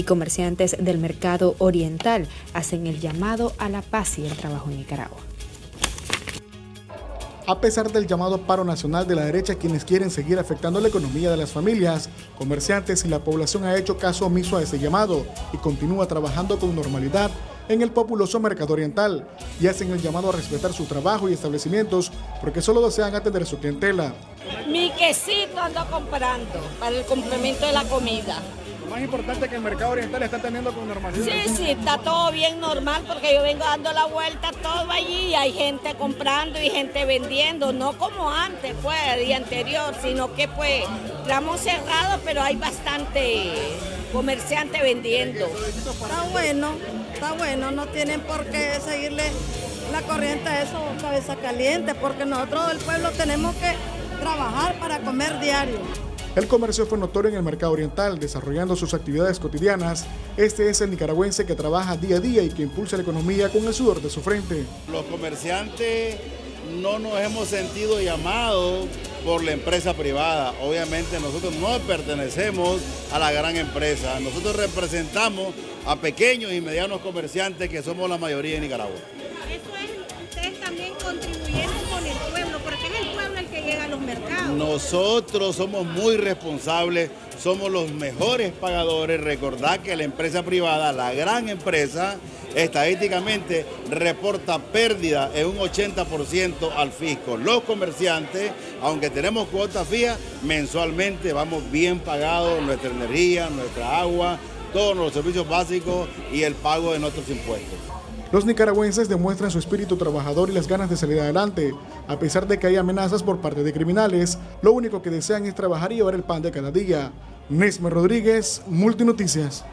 y comerciantes del mercado oriental hacen el llamado a la paz y el trabajo en Nicaragua. A pesar del llamado paro nacional de la derecha, quienes quieren seguir afectando la economía de las familias, comerciantes y la población ha hecho caso omiso a ese llamado y continúa trabajando con normalidad en el populoso mercado oriental y hacen el llamado a respetar su trabajo y establecimientos porque solo desean atender su clientela. Mi quesito ando comprando para el complemento de la comida más importante que el mercado oriental está teniendo con normalidad. Sí, sí, está todo bien normal porque yo vengo dando la vuelta todo allí y hay gente comprando y gente vendiendo, no como antes, pues, el día anterior, sino que pues estamos cerrados, pero hay bastante comerciante vendiendo. Está bueno, está bueno, no tienen por qué seguirle la corriente a eso cabeza caliente, porque nosotros del pueblo tenemos que trabajar para comer diario. El comercio fue notorio en el mercado oriental, desarrollando sus actividades cotidianas. Este es el nicaragüense que trabaja día a día y que impulsa la economía con el sudor de su frente. Los comerciantes no nos hemos sentido llamados por la empresa privada. Obviamente nosotros no pertenecemos a la gran empresa. Nosotros representamos a pequeños y medianos comerciantes que somos la mayoría en Nicaragua. Eso es, ustedes también contribuyendo con el pueblo, porque es el pueblo el que llega a los mercados. Nosotros somos muy responsables, somos los mejores pagadores. Recordad que la empresa privada, la gran empresa, estadísticamente reporta pérdida en un 80% al fisco. Los comerciantes, aunque tenemos cuotas fijas, mensualmente vamos bien pagados nuestra energía, nuestra agua, todos los servicios básicos y el pago de nuestros impuestos. Los nicaragüenses demuestran su espíritu trabajador y las ganas de salir adelante. A pesar de que hay amenazas por parte de criminales, lo único que desean es trabajar y llevar el pan de cada día. Nesme Rodríguez, Multinoticias.